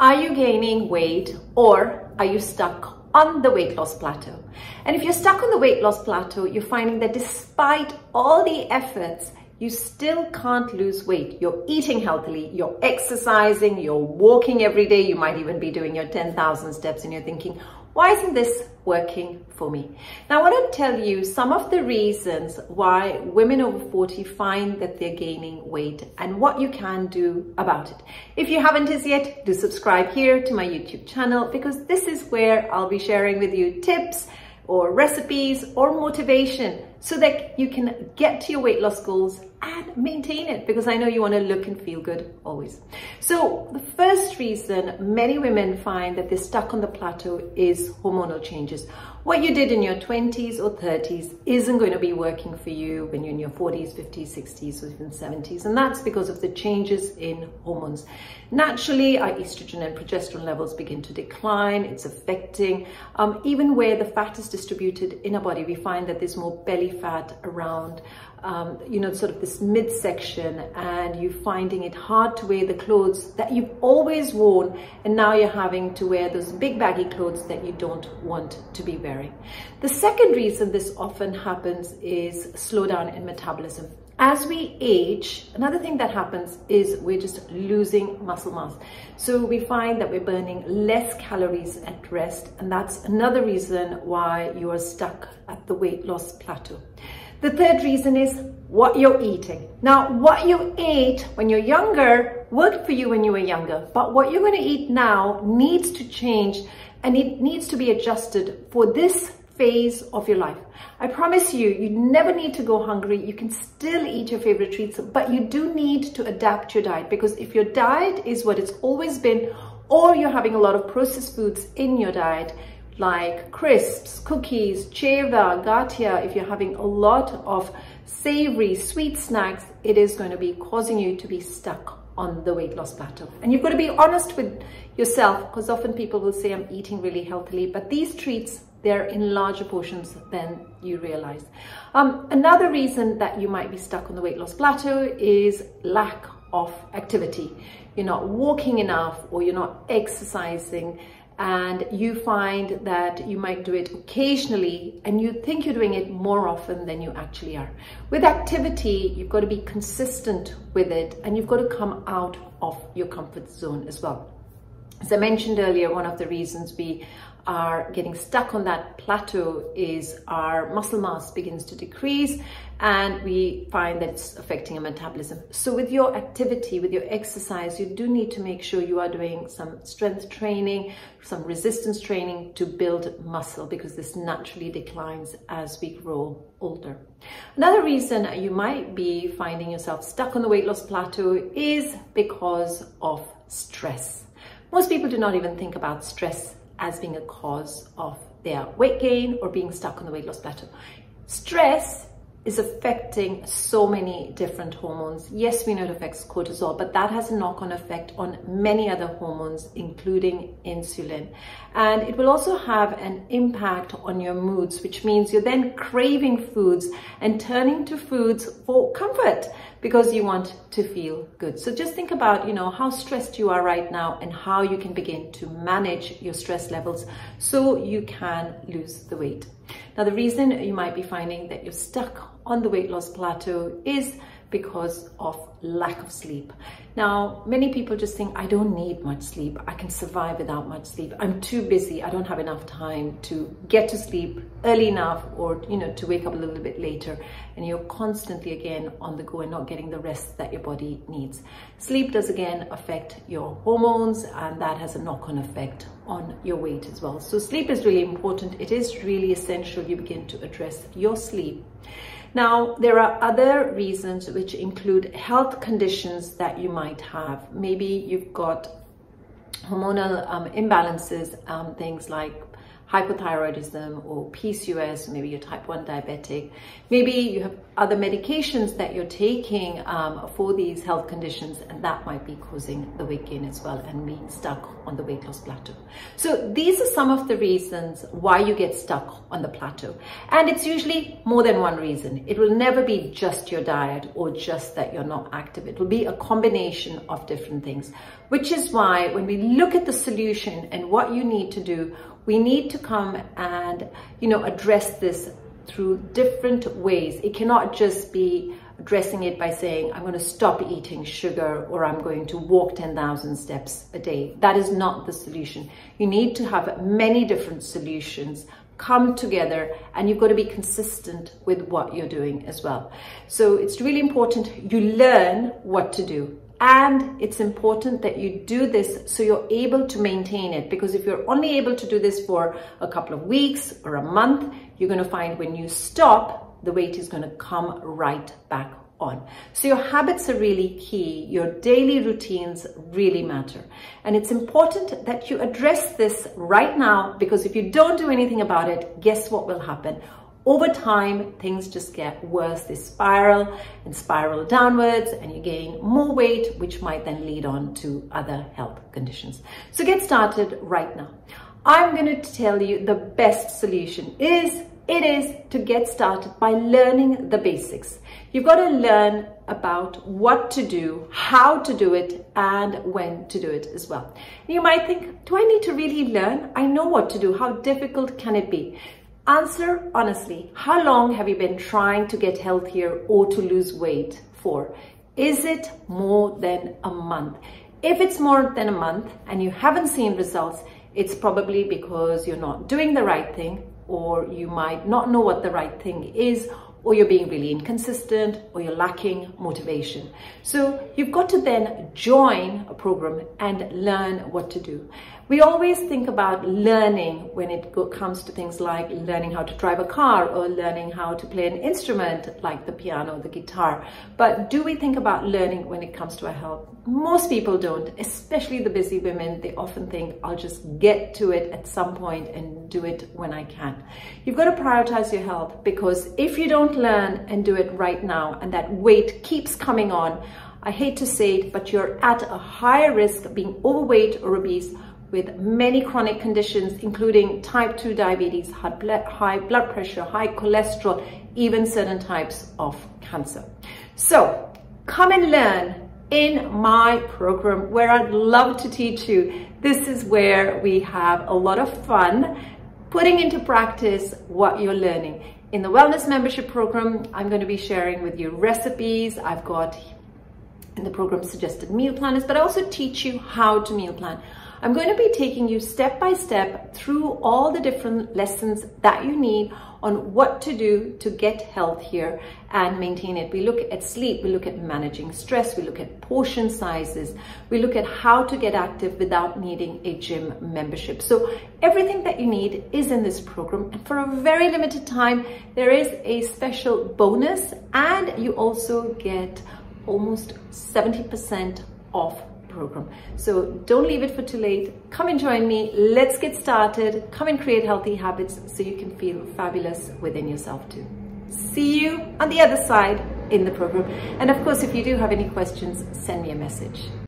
Are you gaining weight or are you stuck on the weight loss plateau? And if you're stuck on the weight loss plateau, you're finding that despite all the efforts, you still can't lose weight. You're eating healthily, you're exercising, you're walking every day, you might even be doing your 10,000 steps and you're thinking, why isn't this working for me? Now, I want to tell you some of the reasons why women over 40 find that they're gaining weight and what you can do about it. If you haven't as yet, do subscribe here to my YouTube channel because this is where I'll be sharing with you tips or recipes or motivation so that you can get to your weight loss goals and maintain it because I know you want to look and feel good always. So the first reason many women find that they're stuck on the plateau is hormonal changes. What you did in your 20s or 30s isn't going to be working for you when you're in your 40s, 50s, 60s, or even 70s. And that's because of the changes in hormones. Naturally, our estrogen and progesterone levels begin to decline. It's affecting um, even where the fat is distributed in our body. We find that there's more belly fat around um, you know, sort of this midsection and you're finding it hard to wear the clothes that you've always worn and now you're having to wear those big baggy clothes that you don't want to be wearing. The second reason this often happens is slowdown in metabolism. As we age, another thing that happens is we're just losing muscle mass. So we find that we're burning less calories at rest and that's another reason why you are stuck at the weight loss plateau. The third reason is what you're eating. Now, what you ate when you're younger worked for you when you were younger, but what you're going to eat now needs to change and it needs to be adjusted for this phase of your life. I promise you, you never need to go hungry. You can still eat your favorite treats, but you do need to adapt your diet because if your diet is what it's always been, or you're having a lot of processed foods in your diet, like crisps, cookies, cheva, gatia, if you're having a lot of savory, sweet snacks, it is going to be causing you to be stuck on the weight loss plateau. And you've got to be honest with yourself because often people will say I'm eating really healthily, but these treats, they're in larger portions than you realize. Um, another reason that you might be stuck on the weight loss plateau is lack of activity. You're not walking enough or you're not exercising and you find that you might do it occasionally and you think you're doing it more often than you actually are. With activity, you've got to be consistent with it and you've got to come out of your comfort zone as well. As I mentioned earlier, one of the reasons we are getting stuck on that plateau is our muscle mass begins to decrease and we find that it's affecting our metabolism. So with your activity, with your exercise, you do need to make sure you are doing some strength training, some resistance training to build muscle because this naturally declines as we grow older. Another reason you might be finding yourself stuck on the weight loss plateau is because of stress. Most people do not even think about stress as being a cause of their weight gain or being stuck on the weight loss plateau. Stress is affecting so many different hormones. Yes, we know it affects cortisol, but that has a knock-on effect on many other hormones, including insulin. And it will also have an impact on your moods, which means you're then craving foods and turning to foods for comfort because you want to feel good. So just think about, you know, how stressed you are right now and how you can begin to manage your stress levels so you can lose the weight. Now, the reason you might be finding that you're stuck on the weight loss plateau is because of lack of sleep. Now, many people just think, I don't need much sleep. I can survive without much sleep. I'm too busy. I don't have enough time to get to sleep early enough or, you know, to wake up a little bit later. And you're constantly again on the go and not getting the rest that your body needs. Sleep does again affect your hormones and that has a knock-on effect on your weight as well. So sleep is really important. It is really essential you begin to address your sleep. Now, there are other reasons which include health conditions that you might have. Maybe you've got hormonal um, imbalances, um, things like hypothyroidism or PCOS, maybe you're type 1 diabetic, maybe you have other medications that you're taking um, for these health conditions, and that might be causing the weight gain as well and being stuck on the weight loss plateau. So these are some of the reasons why you get stuck on the plateau. And it's usually more than one reason. It will never be just your diet or just that you're not active. It will be a combination of different things, which is why when we look at the solution and what you need to do, we need to come and, you know, address this through different ways. It cannot just be addressing it by saying, I'm going to stop eating sugar or I'm going to walk 10,000 steps a day. That is not the solution. You need to have many different solutions come together and you've got to be consistent with what you're doing as well. So it's really important you learn what to do. And it's important that you do this so you're able to maintain it because if you're only able to do this for a couple of weeks or a month, you're going to find when you stop, the weight is going to come right back on. So your habits are really key. Your daily routines really matter. And it's important that you address this right now because if you don't do anything about it, guess what will happen? Over time, things just get worse. They spiral and spiral downwards and you gain more weight, which might then lead on to other health conditions. So get started right now. I'm going to tell you the best solution is it is to get started by learning the basics. You've got to learn about what to do, how to do it, and when to do it as well. You might think, do I need to really learn? I know what to do. How difficult can it be? Answer honestly, how long have you been trying to get healthier or to lose weight for? Is it more than a month? If it's more than a month and you haven't seen results, it's probably because you're not doing the right thing or you might not know what the right thing is or you're being really inconsistent or you're lacking motivation. So you've got to then join a program and learn what to do. We always think about learning when it comes to things like learning how to drive a car or learning how to play an instrument like the piano or the guitar. But do we think about learning when it comes to our health? Most people don't, especially the busy women. They often think, I'll just get to it at some point and do it when I can. You've got to prioritize your health because if you don't learn and do it right now and that weight keeps coming on, I hate to say it, but you're at a higher risk of being overweight or obese with many chronic conditions, including type 2 diabetes, high blood pressure, high cholesterol, even certain types of cancer. So come and learn in my program where I'd love to teach you. This is where we have a lot of fun putting into practice what you're learning. In the wellness membership program, I'm going to be sharing with you recipes. I've got in the program suggested meal planners, but I also teach you how to meal plan. I'm going to be taking you step by step through all the different lessons that you need on what to do to get health here and maintain it. We look at sleep, we look at managing stress, we look at portion sizes, we look at how to get active without needing a gym membership. So everything that you need is in this program. And for a very limited time, there is a special bonus and you also get almost 70% off program. So don't leave it for too late. Come and join me. Let's get started. Come and create healthy habits so you can feel fabulous within yourself too. See you on the other side in the program. And of course, if you do have any questions, send me a message.